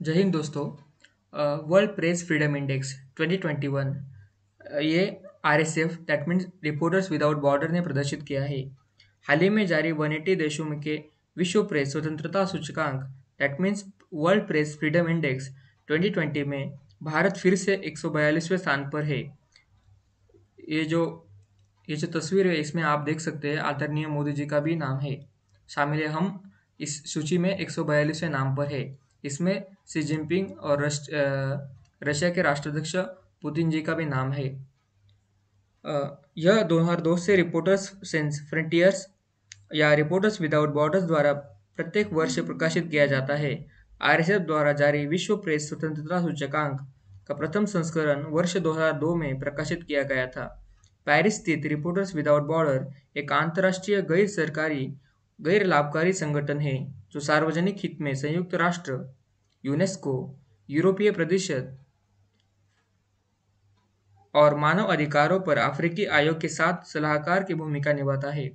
जय हिंद दोस्तों वर्ल्ड प्रेस फ्रीडम इंडेक्स 2021 अ, ये R S F that means reporters without border ने प्रदर्शित किया है। हाल ही में जारी 180 देशों में के विश्व प्रेस स्वतंत्रता सूचकांक that means world press freedom index 2020 में भारत फिर से 142वें स्थान पर है। ये जो ये जो तस्वीर है इसमें आप देख सकते हैं आदरणीय मोदी जी का भी नाम है। शामिल है हम इस सूची में 142वें नाम पर है। इसमें सी जिनपिंग और रश- रशिया के राष्ट्राध्यक्ष पुतिन जी का भी नाम है। यह 2002 से रिपोर्टर्स सेंस फ्रंटियर्स, या रिपोर्टर्स विदाउट बॉर्डर्स द्वारा प्रत्येक वर्ष प्रकाशित किया जाता है। आरएसएफ द्वारा जारी विश्व प्रेस स्वतंत्रता सूचकांक का प्रथम संस्करण वर्ष 2002 में प्रकाशित किया गया था। पेरिस स्थित रिपोर्टर्स विदाउट बॉर्डर एक अंतर्राष्ट्रीय गैर सरकारी, गैर लाभकारी संगठन है। जो सार्वजनिक हित में संयुक्त राष्ट्र यूनेस्को, यूरोपीय परिषद और मानव अधिकारों पर अफ्रीकी आयोग के साथ सलाहकार की भूमिका निभाता है।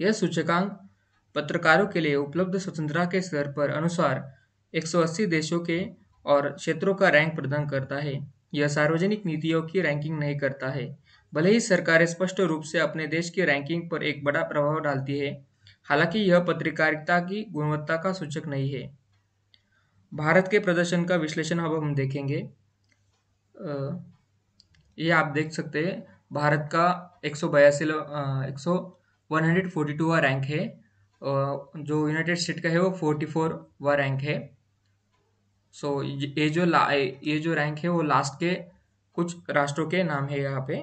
यह सूचकांक पत्रकारों के लिए उपलब्ध स्वतंत्रता के स्तर पर अनुसार 180 देशों के और क्षेत्रों का रैंक प्रदान करता है। यह सार्वजनिक नीतियों की रैंकिंग नहीं करता है, भले ही सरकारें स्पष्ट रूप से अपने देश की रैंकिंग पर एक बड़ा प्रभाव डालती है। हालाँकि यह पत्रकारिता की गुणवत्ता का सूचक नहीं है। भारत के प्रदर्शन का विश्लेषण अब हम देखेंगे। ये आप देख सकते हैं, भारत का एक सौ बयासी एक सौ वन हंड्रेड फोर्टी रैंक है जो यूनाइटेड स्टेट का है वो फोर्टी फोर वा रैंक है। सो ये जो ला, ये जो रैंक है वो लास्ट के कुछ राष्ट्रों के नाम है यहाँ पे।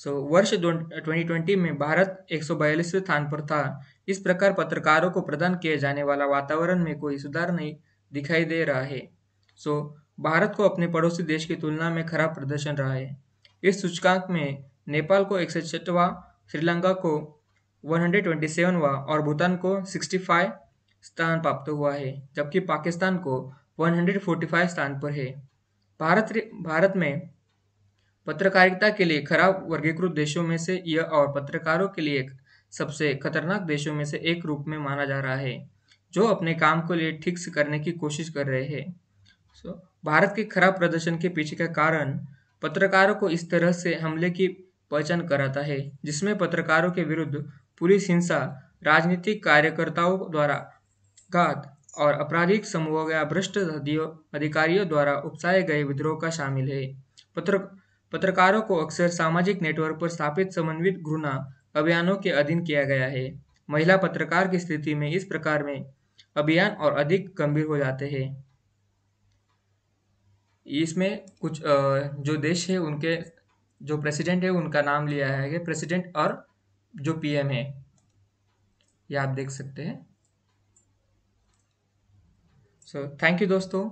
सो वर्ष ट्वेंटी ट्वेंटी में भारत एक स्थान पर था। इस प्रकार पत्रकारों को प्रदान किए जाने वाला वातावरण में कोई सुधार नहीं दिखाई दे रहा है। सो भारत को अपने पड़ोसी देश की तुलना में खराब प्रदर्शन रहा है। इस सूचकांक में नेपाल को एक श्रीलंका को 127वां और भूटान को 65 स्थान प्राप्त हुआ है, जबकि पाकिस्तान को 145 स्थान पर है। भारत भारत में पत्रकारिता के लिए खराब वर्गीकृत देशों में से यह और पत्रकारों के लिए सबसे खतरनाक देशों में से एक रूप में माना जा रहा है, जो अपने काम को लिए ठीक से करने की कोशिश कर रहे हैं। सो भारत के खराब प्रदर्शन के पीछे का कारण पत्रकारों को इस तरह से हमले की पहचान कराता है, जिसमें पत्रकारों के विरुद्ध पुलिस हिंसा, राजनीतिक कार्यकर्ताओं द्वारा घात और आपराधिक समूह या भ्रष्ट अधिकारियों द्वारा उपसाए गए विद्रोह का शामिल है। पत्र पत्रकारों को अक्सर सामाजिक नेटवर्क पर स्थापित समन्वित घृणा अभियानों के अधीन किया गया है। महिला पत्रकार की स्थिति में इस प्रकार में अभियान और अधिक गंभीर हो जाते हैं। इसमें कुछ जो देश है उनके, जो प्रेसिडेंट है उनका नाम लिया है प्रेसिडेंट और जो पीएम है। ये आप देख सकते हैं। सो थैंक यू दोस्तों।